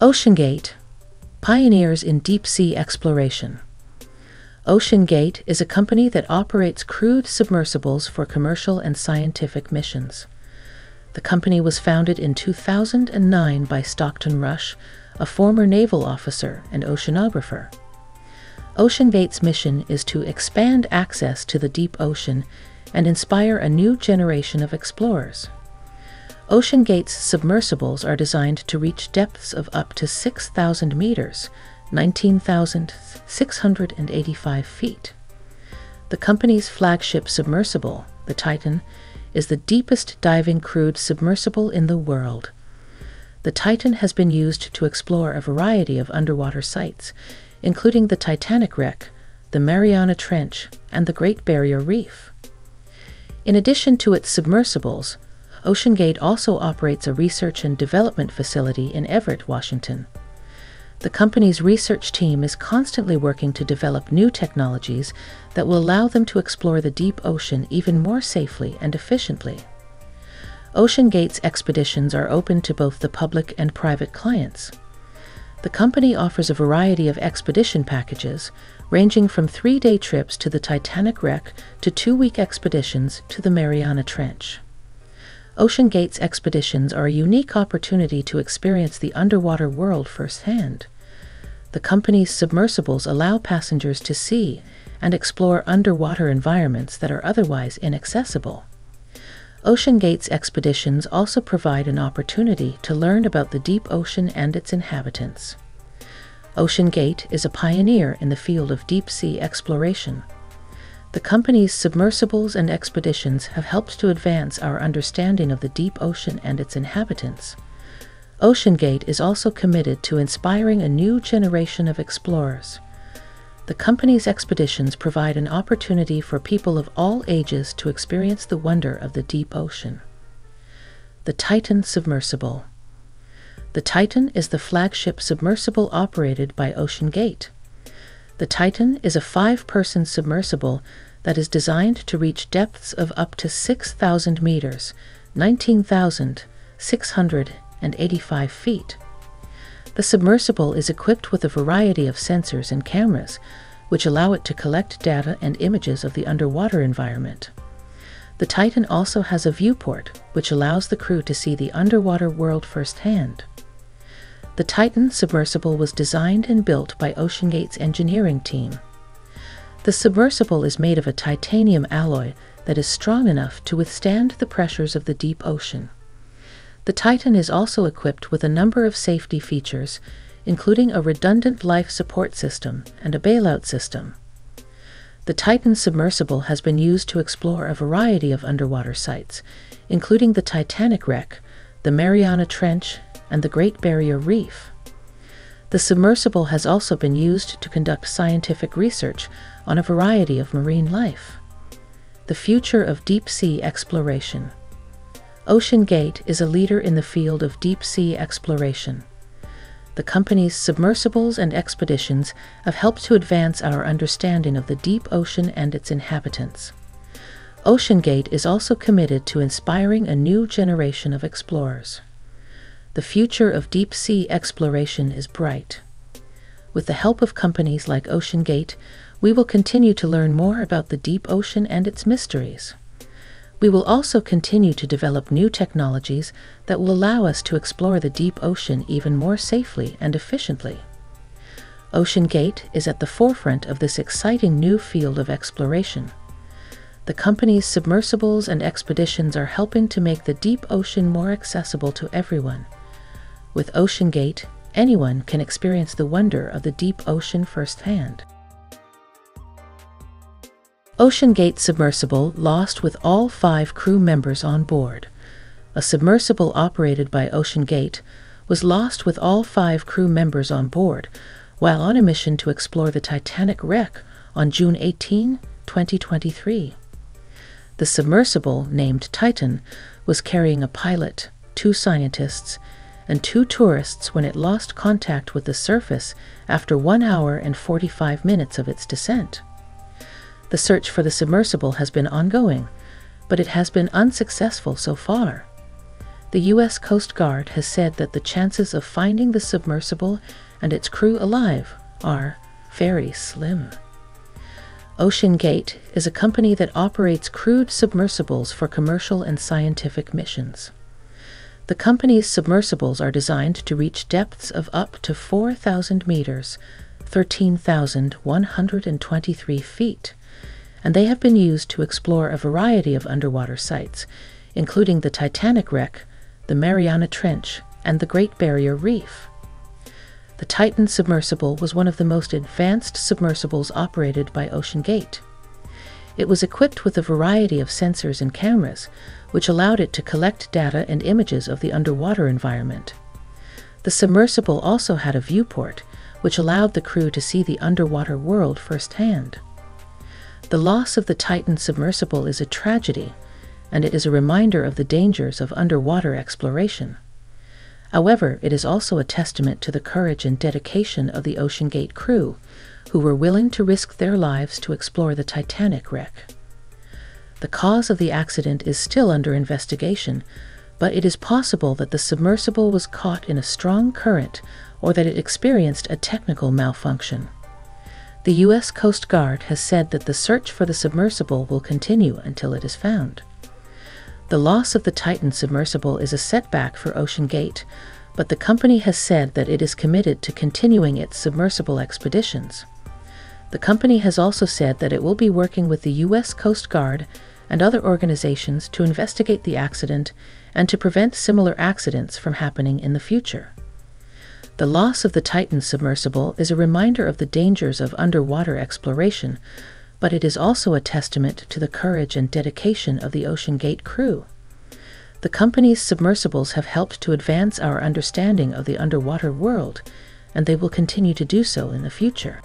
OceanGate Pioneers in Deep Sea Exploration. OceanGate is a company that operates crewed submersibles for commercial and scientific missions. The company was founded in 2009 by Stockton Rush, a former naval officer and oceanographer. OceanGate's mission is to expand access to the deep ocean and inspire a new generation of explorers. OceanGate's submersibles are designed to reach depths of up to 6,000 meters, 19,685 feet. The company's flagship submersible, the Titan, is the deepest diving crewed submersible in the world. The Titan has been used to explore a variety of underwater sites, including the Titanic wreck, the Mariana Trench, and the Great Barrier Reef. In addition to its submersibles, OceanGate also operates a research and development facility in Everett, Washington. The company's research team is constantly working to develop new technologies that will allow them to explore the deep ocean even more safely and efficiently. OceanGate's expeditions are open to both the public and private clients. The company offers a variety of expedition packages, ranging from three day trips to the Titanic wreck to two week expeditions to the Mariana Trench. OceanGate's expeditions are a unique opportunity to experience the underwater world firsthand. The company's submersibles allow passengers to see and explore underwater environments that are otherwise inaccessible. OceanGate's expeditions also provide an opportunity to learn about the deep ocean and its inhabitants. OceanGate is a pioneer in the field of deep sea exploration. The company's submersibles and expeditions have helped to advance our understanding of the deep ocean and its inhabitants. OceanGate is also committed to inspiring a new generation of explorers. The company's expeditions provide an opportunity for people of all ages to experience the wonder of the deep ocean. The Titan Submersible The Titan is the flagship submersible operated by OceanGate. The Titan is a five person submersible that is designed to reach depths of up to 6,000 meters, 19,685 feet. The submersible is equipped with a variety of sensors and cameras, which allow it to collect data and images of the underwater environment. The Titan also has a viewport, which allows the crew to see the underwater world firsthand. The Titan submersible was designed and built by OceanGate's engineering team. The submersible is made of a titanium alloy that is strong enough to withstand the pressures of the deep ocean. The Titan is also equipped with a number of safety features, including a redundant life support system and a bailout system. The Titan submersible has been used to explore a variety of underwater sites, including the Titanic wreck, the Mariana Trench, and the Great Barrier Reef. The submersible has also been used to conduct scientific research on a variety of marine life. The future of deep sea exploration. OceanGate is a leader in the field of deep sea exploration. The company's submersibles and expeditions have helped to advance our understanding of the deep ocean and its inhabitants. OceanGate is also committed to inspiring a new generation of explorers. The future of deep sea exploration is bright. With the help of companies like OceanGate, we will continue to learn more about the deep ocean and its mysteries. We will also continue to develop new technologies that will allow us to explore the deep ocean even more safely and efficiently. OceanGate is at the forefront of this exciting new field of exploration. The company's submersibles and expeditions are helping to make the deep ocean more accessible to everyone. With OceanGate, anyone can experience the wonder of the deep ocean firsthand. OceanGate submersible lost with all five crew members on board. A submersible operated by OceanGate was lost with all five crew members on board while on a mission to explore the Titanic wreck on June 18, 2023. The submersible, named Titan, was carrying a pilot, two scientists, and two tourists when it lost contact with the surface after 1 hour and 45 minutes of its descent. The search for the submersible has been ongoing, but it has been unsuccessful so far. The U.S. Coast Guard has said that the chances of finding the submersible and its crew alive are very slim. Ocean Gate is a company that operates crewed submersibles for commercial and scientific missions. The company's submersibles are designed to reach depths of up to 4,000 meters, 13,123 feet, and they have been used to explore a variety of underwater sites, including the Titanic wreck, the Mariana Trench, and the Great Barrier Reef. The Titan submersible was one of the most advanced submersibles operated by Ocean Gate. It was equipped with a variety of sensors and cameras, which allowed it to collect data and images of the underwater environment. The submersible also had a viewport, which allowed the crew to see the underwater world firsthand. The loss of the Titan submersible is a tragedy, and it is a reminder of the dangers of underwater exploration. However, it is also a testament to the courage and dedication of the Ocean Gate crew, who were willing to risk their lives to explore the Titanic wreck. The cause of the accident is still under investigation, but it is possible that the submersible was caught in a strong current or that it experienced a technical malfunction. The U.S. Coast Guard has said that the search for the submersible will continue until it is found. The loss of the Titan submersible is a setback for Ocean Gate, but the company has said that it is committed to continuing its submersible expeditions. The company has also said that it will be working with the U.S. Coast Guard and other organizations to investigate the accident and to prevent similar accidents from happening in the future. The loss of the Titan submersible is a reminder of the dangers of underwater exploration, but it is also a testament to the courage and dedication of the Ocean Gate crew. The company's submersibles have helped to advance our understanding of the underwater world, and they will continue to do so in the future.